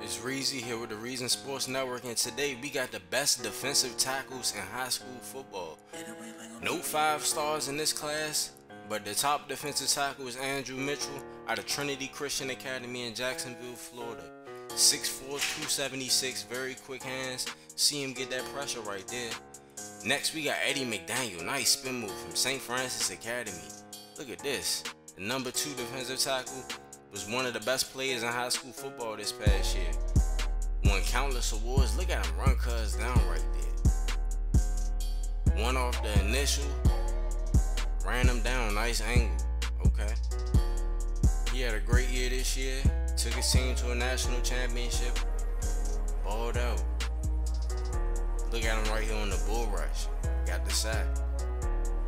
It's Reezy here with the Reezonn Sports Network, and today we got the best defensive tackles in high school football. No five stars in this class, but the top defensive tackle is Andrew Mitchell out of Trinity Christian Academy in Jacksonville, Florida. 6'4, 276, very quick hands. See him get that pressure right there. Next, we got Eddie McDaniel, nice spin move from St. Francis Academy. Look at this. The number two defensive tackle was one of the best players in high school football this past year. Won countless awards. Look at him run cuz down right there. One off the initial, ran him down, nice angle. Okay. He had a great year this year. Took his team to a national championship. Balled out. Look at him right here on the bull rush. Got the sack.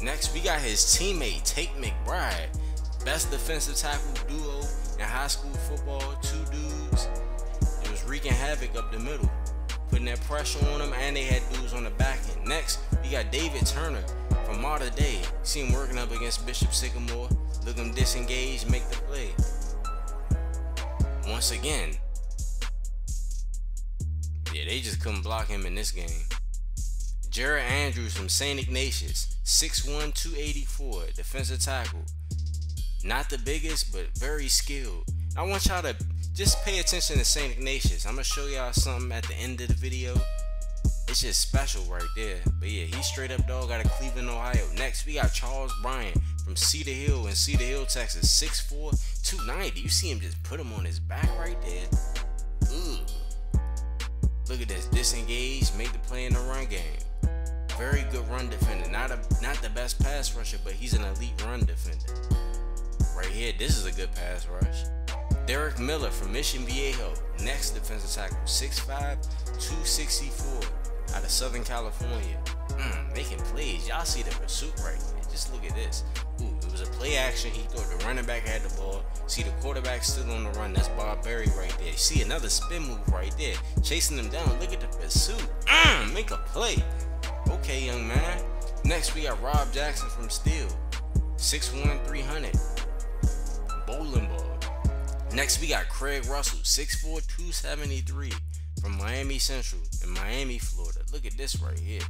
Next, we got his teammate, Tate McBride. Best defensive tackle duo in high school football. Two dudes. It was wreaking havoc up the middle. Putting that pressure on them, and they had dudes on the back end. Next, we got David Turner from Mater Dei. See him working up against Bishop Sycamore. Look him disengage, make the play. Once again, yeah, they just couldn't block him in this game. Jared Andrews from St. Ignatius, 6'1, 284, defensive tackle. Not the biggest, but very skilled. I want y'all to just pay attention to St. Ignatius. I'm gonna show y'all something at the end of the video. It's just special right there. But yeah, he's straight up dog out of Cleveland, Ohio. Next, we got Charles Bryant from Cedar Hill in Cedar Hill, Texas. 6'4, 290. You see him just put him on his back right there. Ugh. Look at this. Disengage, make the play in the run game. Very good run defender. Not a not the best pass rusher, but he's an elite run defender. Right here, this is a good pass rush. Derek Miller from Mission Viejo, next defensive tackle, 6'5, 264, out of Southern California. Mm, making plays. Y'all see the pursuit right here. Just look at this. Ooh, it was a play action. He thought the running back had the ball. See the quarterback still on the run. That's Bob Berry right there. See another spin move right there. Chasing them down. Look at the pursuit. Mm, make a play. Okay, young man. Next, we got Rob Jackson from Steel. 6'1, 300. Ball. Next, we got Craig Russell, 6'4, 273 from Miami Central in Miami, Florida. Look at this right here.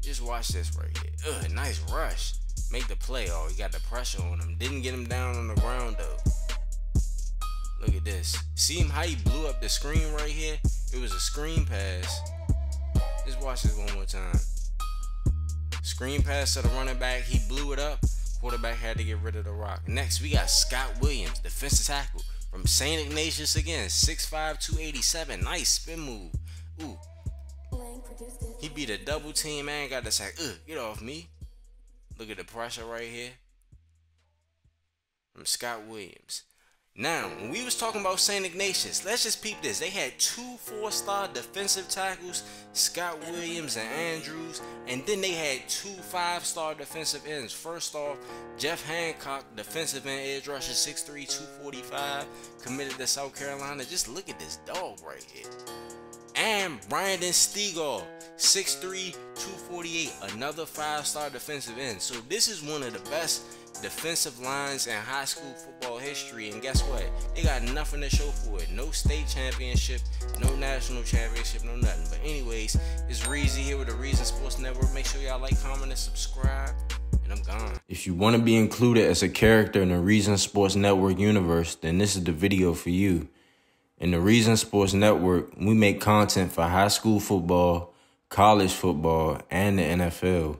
Just watch this right here. Ugh, nice rush. Make the play. Oh, he got the pressure on him. Didn't get him down on the ground though. Look at this. See him how he blew up the screen right here? It was a screen pass. Just watch this one more time. Screen pass to the running back. He blew it up. Quarterback had to get rid of the rock. Next, we got Scott Williams, defensive tackle from St. Ignatius again. 6'5, 287. Nice spin move. Ooh. He beat a double team and got the sack. Ugh, get off me. Look at the pressure right here. From Scott Williams. Now, when we was talking about St. Ignatius, let's just peep this. They had two four-star defensive tackles, Scott Williams and Andrews, and then they had two five-star defensive ends. First off, Jeff Hancock, defensive end edge rusher, 6'3", 245, committed to South Carolina. Just look at this dog right here. And Brandon Stegall, 6'3", 248, another five-star defensive end. So this is one of the best defensive lines in high school football history. And guess what? They got nothing to show for it. No state championship, no national championship, no nothing. But anyways, it's Reezy here with the Reezonn Sports Network. Make sure y'all like, comment, and subscribe. And I'm gone. If you want to be included as a character in the Reezonn Sports Network universe, then this is the video for you. In the Reezonn Sports Network, we make content for high school football, college football, and the NFL.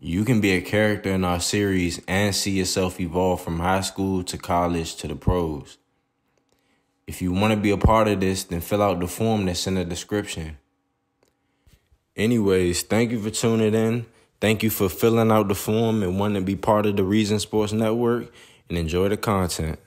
You can be a character in our series and see yourself evolve from high school to college to the pros. If you want to be a part of this, then fill out the form that's in the description. Anyways, thank you for tuning in. Thank you for filling out the form and wanting to be part of the Reezonn Sports Network and enjoy the content.